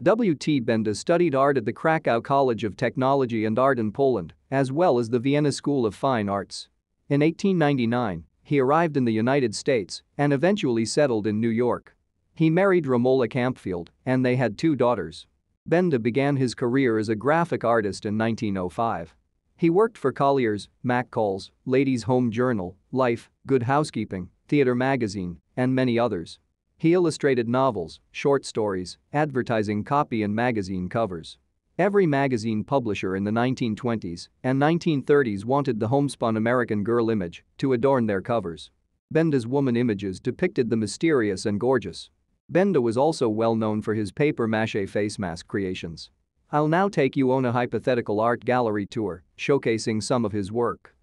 W.T. Benda studied art at the Krakow College of Technology and Art in Poland, as well as the Vienna School of Fine Arts. In 1899, he arrived in the United States and eventually settled in New York. He married Romola Campfield and they had two daughters. Benda began his career as a graphic artist in 1905. He worked for Collier's, McCall's, Ladies' Home Journal, Life, Good Housekeeping, Theater Magazine, and many others. He illustrated novels, short stories, advertising copy and magazine covers. Every magazine publisher in the 1920s and 1930s wanted the homespun American girl image to adorn their covers. Benda's woman images depicted the mysterious and gorgeous. Benda was also well known for his paper mache face mask creations. I'll now take you on a hypothetical art gallery tour, showcasing some of his work.